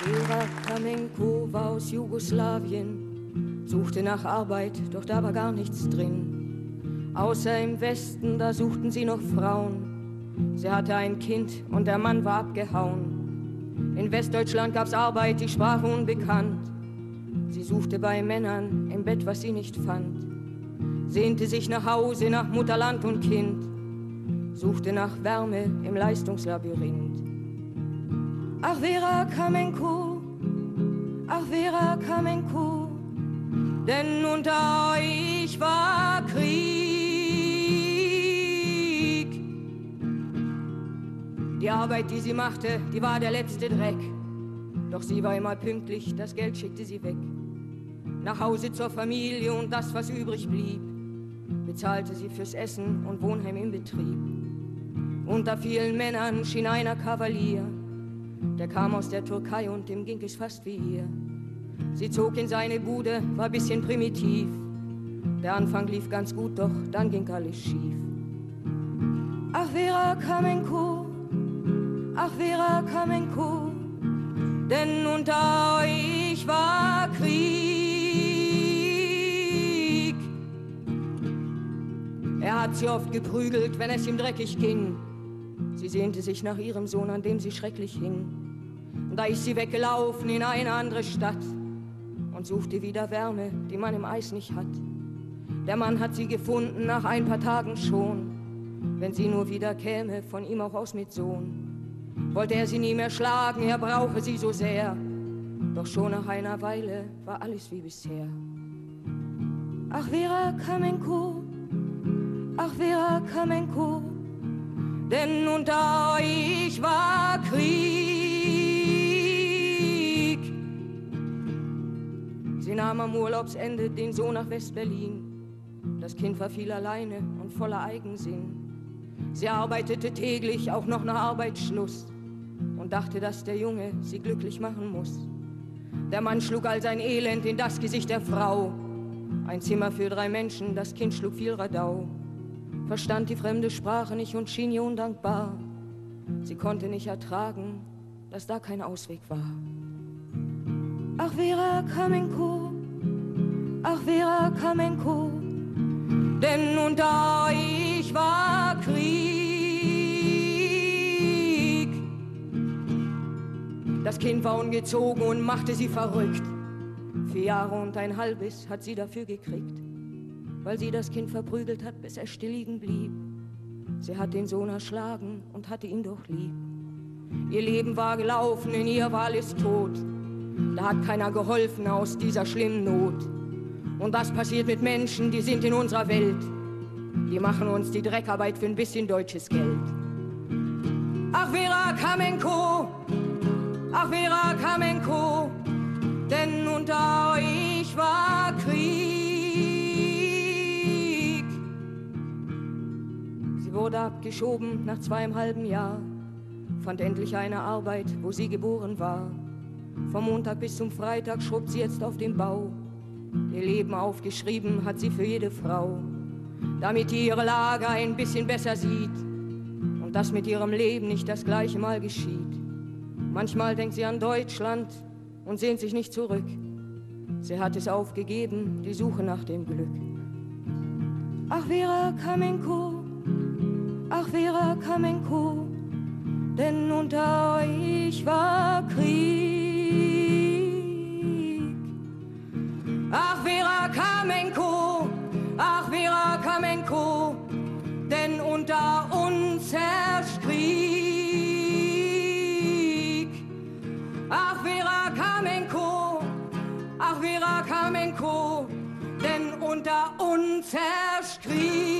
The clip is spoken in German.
Vera war aus Jugoslawien, suchte nach Arbeit, doch da war gar nichts drin. Außer im Westen, da suchten sie noch Frauen. Sie hatte ein Kind und der Mann war abgehauen. In Westdeutschland gab's Arbeit, die Sprache unbekannt. Sie suchte bei Männern im Bett, was sie nicht fand. Sehnte sich nach Hause, nach Mutterland und Kind. Suchte nach Wärme im Leistungslabyrinth. Ach Vera Kamenko, ach Vera Kamenko, denn unter euch war Krieg. Die Arbeit, die sie machte, die war der letzte Dreck. Doch sie war immer pünktlich, das Geld schickte sie weg. Nach Hause zur Familie und das, was übrig blieb, bezahlte sie fürs Essen und Wohnheim im Betrieb. Unter vielen Männern schien einer Kavalier der kam aus der Türkei und dem ging es fast wie ihr. Sie zog in seine Bude, war bisschen primitiv. Der Anfang lief ganz gut, doch dann ging alles schief. Ach Vera Kamenko, ach Vera Kamenko, denn unter euch war Krieg. Er hat sie oft geprügelt, wenn es ihm dreckig ging. Sie sehnte sich nach ihrem Sohn, an dem sie schrecklich hing. Und da ist sie weggelaufen in eine andere Stadt und suchte wieder Wärme, die man im Eis nicht hat. Der Mann hat sie gefunden nach ein paar Tagen schon, wenn sie nur wieder käme, von ihm auch aus mit Sohn. Wollte er sie nie mehr schlagen, er brauche sie so sehr. Doch schon nach einer Weile war alles wie bisher. Ach Vera Kamenko, ach Vera Kamenko, denn unter euch war Krieg. Sie nahm am Urlaubsende den Sohn nach West-Berlin. Das Kind war viel alleine und voller Eigensinn. Sie arbeitete täglich, auch noch nach Arbeitsschluss und dachte, dass der Junge sie glücklich machen muss. Der Mann schlug all sein Elend in das Gesicht der Frau. Ein Zimmer für drei Menschen, das Kind schlug viel Radau verstand die fremde Sprache nicht und schien ihr undankbar. Sie konnte nicht ertragen, dass da kein Ausweg war. Ach Vera Kamenko, ach Vera Kamenko, denn unter euch war Krieg. Das Kind war ungezogen und machte sie verrückt. Vier Jahre und ein halbes hat sie dafür gekriegt weil sie das Kind verprügelt hat, bis er still liegen blieb. Sie hat den Sohn erschlagen und hatte ihn doch lieb. Ihr Leben war gelaufen, in ihr war alles tot. Da hat keiner geholfen aus dieser schlimmen Not. Und das passiert mit Menschen, die sind in unserer Welt. Die machen uns die Dreckarbeit für ein bisschen deutsches Geld. Ach Vera Kamenko, ach Vera Kamenko, denn unter euch wurde abgeschoben nach zweieinhalben Jahr, fand endlich eine Arbeit, wo sie geboren war. Vom Montag bis zum Freitag schrubbt sie jetzt auf dem Bau. Ihr Leben aufgeschrieben hat sie für jede Frau, damit die ihre Lage ein bisschen besser sieht und das mit ihrem Leben nicht das gleiche Mal geschieht. Manchmal denkt sie an Deutschland und sehnt sich nicht zurück. Sie hat es aufgegeben, die Suche nach dem Glück. Ach, Vera Kamenko, Kamenko, denn unter euch war Krieg. Ach Vera Kamenko, ach Vera Kamenko, denn unter uns herrscht Krieg. Ach Vera Kamenko, ach Vera Kamenko, denn unter uns herrscht Krieg.